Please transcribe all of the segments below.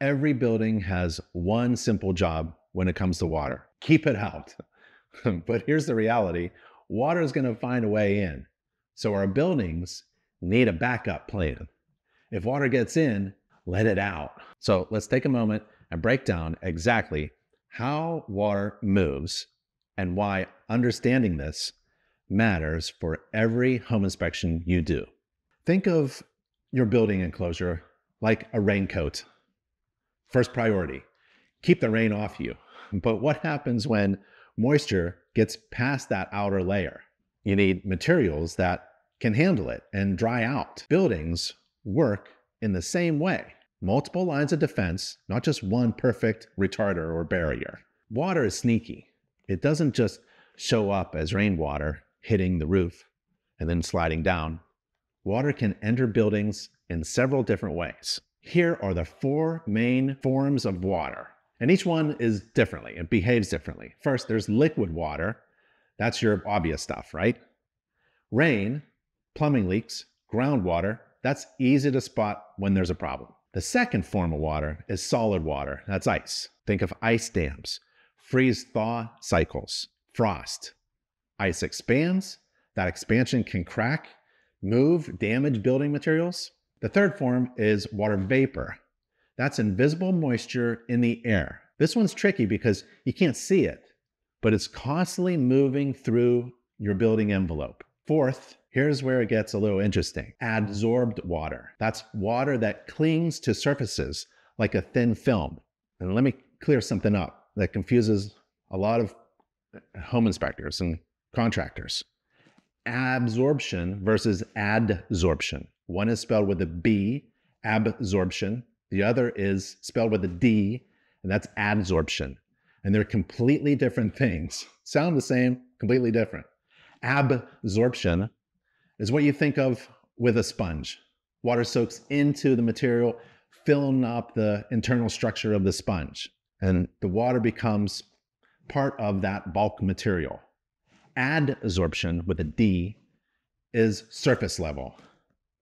Every building has one simple job when it comes to water keep it out. but here's the reality water is going to find a way in. So our buildings need a backup plan. If water gets in, let it out. So let's take a moment and break down exactly how water moves and why understanding this matters for every home inspection you do. Think of your building enclosure like a raincoat. First priority, keep the rain off you. But what happens when moisture gets past that outer layer? You need materials that can handle it and dry out. Buildings work in the same way. Multiple lines of defense, not just one perfect retarder or barrier. Water is sneaky. It doesn't just show up as rainwater hitting the roof and then sliding down. Water can enter buildings in several different ways. Here are the four main forms of water, and each one is differently, it behaves differently. First, there's liquid water. That's your obvious stuff, right? Rain, plumbing leaks, groundwater, that's easy to spot when there's a problem. The second form of water is solid water. That's ice. Think of ice dams, freeze thaw cycles, frost. Ice expands, that expansion can crack, move, damage building materials. The third form is water vapor. That's invisible moisture in the air. This one's tricky because you can't see it, but it's constantly moving through your building envelope. Fourth, here's where it gets a little interesting adsorbed water. That's water that clings to surfaces like a thin film. And let me clear something up that confuses a lot of uh, home inspectors and contractors. Absorption versus adsorption. One is spelled with a B, absorption. The other is spelled with a D, and that's adsorption. And they're completely different things. Sound the same, completely different. Absorption is what you think of with a sponge. Water soaks into the material, filling up the internal structure of the sponge, and the water becomes part of that bulk material. Adsorption with a D is surface level.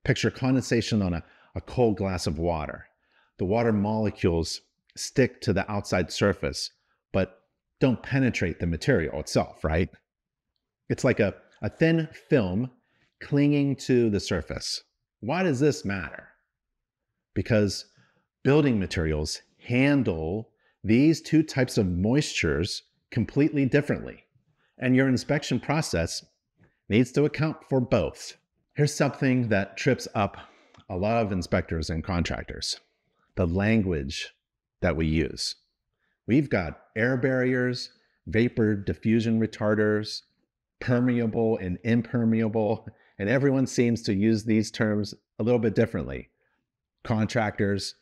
Picture condensation on a, a cold glass of water. The water molecules stick to the outside surface, but don't penetrate the material itself, right? It's like a, a thin film clinging to the surface. Why does this matter? Because building materials handle these two types of moistures completely differently, and your inspection process needs to account for both. Here's something that trips up a lot of inspectors and contractors the language that we use. We've got air barriers, vapor diffusion retarders, permeable and impermeable, and everyone seems to use these terms a little bit differently. Contractors,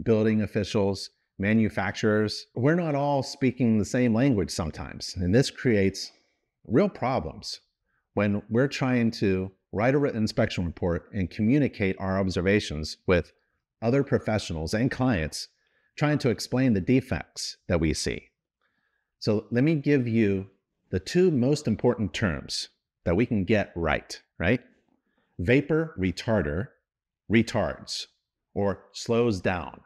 building officials, manufacturers, we're not all speaking the same language sometimes. And this creates real problems when we're trying to write a written inspection report and communicate our observations with other professionals and clients trying to explain the defects that we see. So let me give you the two most important terms that we can get right, right? Vapor retarder retards or slows down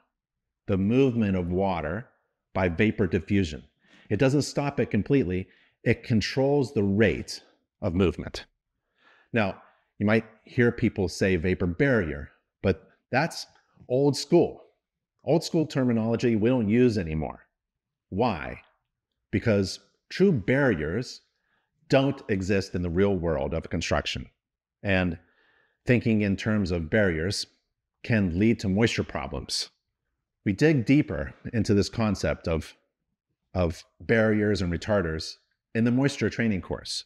the movement of water by vapor diffusion. It doesn't stop it completely, it controls the rate of movement. Now, you might hear people say vapor barrier, but that's old school. Old school terminology we don't use anymore. Why? Because true barriers don't exist in the real world of construction. And thinking in terms of barriers can lead to moisture problems. We dig deeper into this concept of, of barriers and retarders in the moisture training course,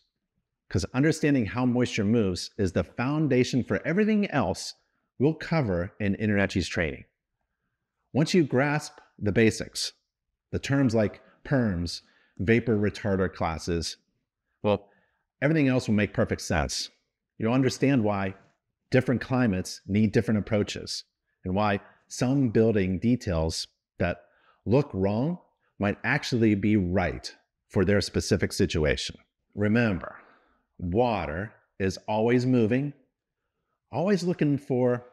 because understanding how moisture moves is the foundation for everything else we'll cover in InterNACHI's training. Once you grasp the basics, the terms like PERMs, vapor retarder classes, well, everything else will make perfect sense. You'll understand why different climates need different approaches and why some building details that look wrong might actually be right for their specific situation. Remember, water is always moving always looking for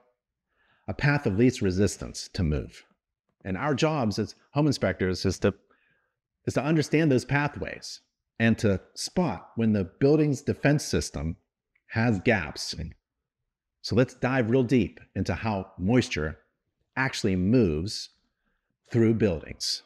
a path of least resistance to move. And our jobs as home inspectors is to is to understand those pathways and to spot when the building's defense system has gaps. So let's dive real deep into how moisture actually moves through buildings.